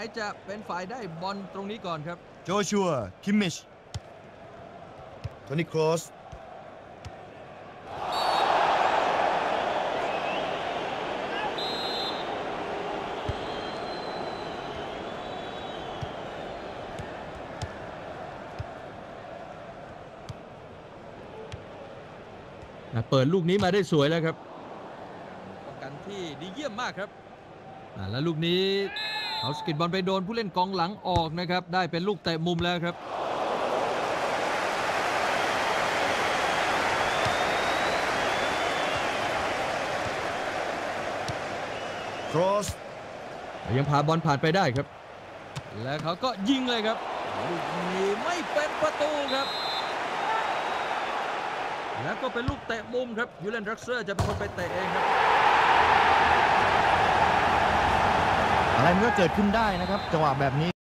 รจะเป็นฝ่ายได้บอลตรงนี้ก่อนครับ โจชัว คิมมิชโทนี่ครอสนะเปิดลูกนี้มาได้สวยแล้วครับป้องกันที่ดีเยี่ยมมากครับอ่าแล้วลูกนี้ เขาสกิดบอลไปโดนผู้เล่นกองหลังออกนะครับ ได้เป็นลูกเตะมุมแล้วครับ ครอสยังพาบอลผ่านไปได้ครับ แล้วเขาก็ยิงเลยครับ ลูกนี้ไม่เป็นประตูครับ แล้วก็เป็นลูกเตะมุมครับยูเลนดรักเซอร์จะเป็นคนไปเตะเองครับ อะไรมันก็เกิดขึ้นได้นะครับจังหวะแบบนี้